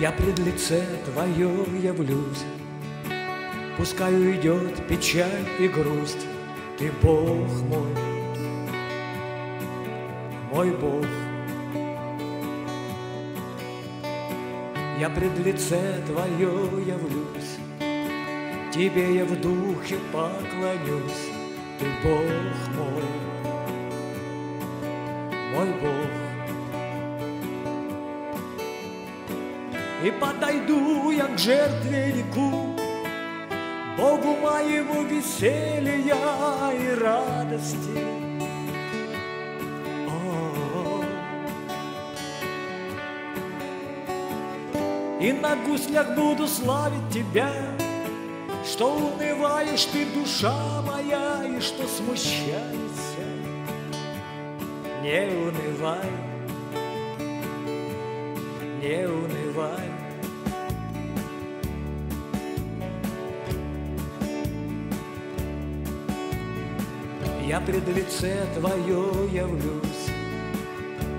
Я пред лице Твое явлюсь, Пускай уйдет печаль и грусть, Ты Бог мой, мой Бог. Я пред лице Твое явлюсь, Тебе я в духе поклонюсь, Ты Бог мой, мой Бог. И подойду я к жертвеннику, Богу моему веселья и радости. О, И на гуслях буду славить Тебя, Что унываешь ты, душа моя, И что смущается. Не унывай, не унывай. Я пред лице Твое явлюсь,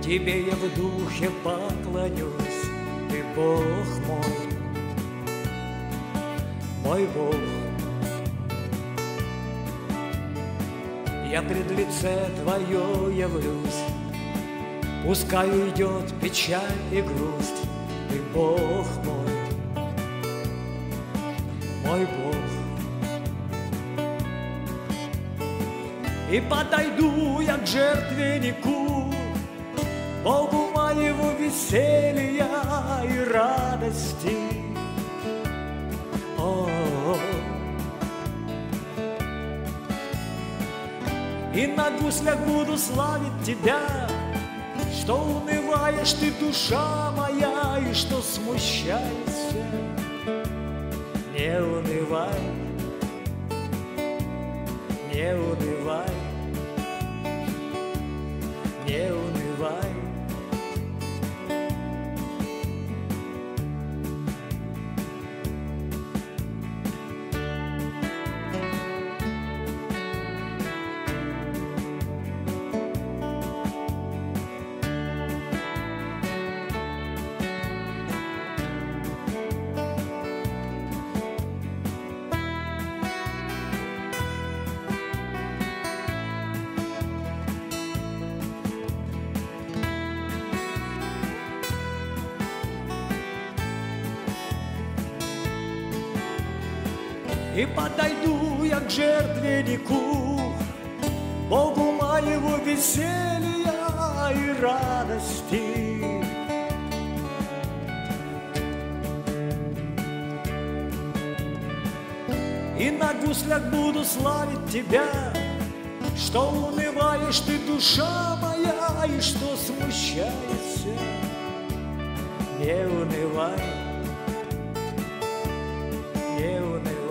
Тебе я в духе поклонюсь, Ты Бог мой, мой Бог. Я пред лице Твое явлюсь, Пускай уйдет печаль и грусть, Ты Бог мой, мой Бог. И подойду я к жертвеннику, Богу моего веселья и радости. О, И на гуслях буду славить Тебя, Что унываешь ты, душа моя, И что смущаешься. Не унывай, не унывай, И подойду я к жертвеннику, Богу моего веселья и радости. И на гуслях буду славить Тебя, Что унываешь ты, душа моя, И что смущаешься. Не унывай,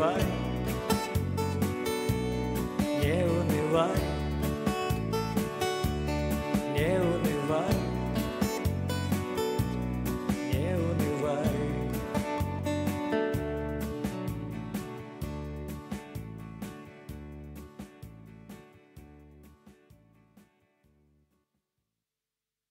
унывай, не унывай.